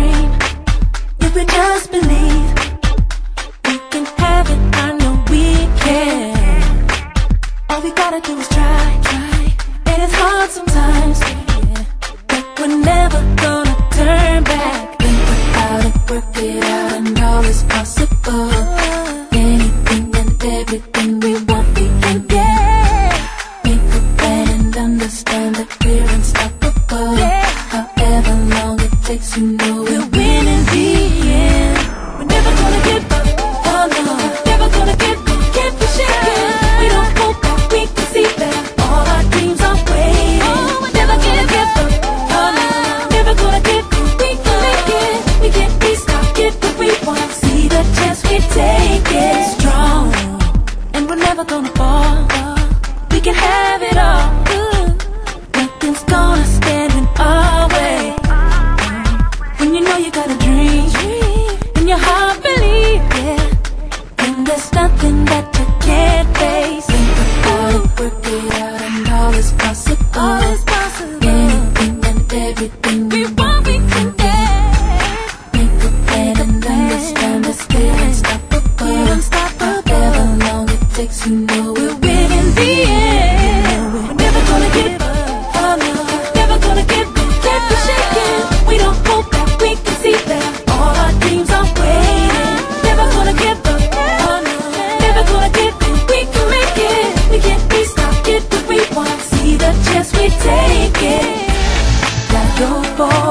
Dream. If we just believe, we can have it. I know we can. All we gotta do is try, try. And it's hard sometimes, yeah. but we're never gonna turn back. Think about it, work it out, and all is possible. Anything and everything have it all. Nothing's gonna stand in our way. When you know you got a dream, and your heart believe, yeah. And there's nothing that you can't face. Think about it, work it out, and all is possible. All is possible. Anything and everything we want, we can get. Make a plan and understand that we're unstoppable. Unstoppable. However long it takes, you know por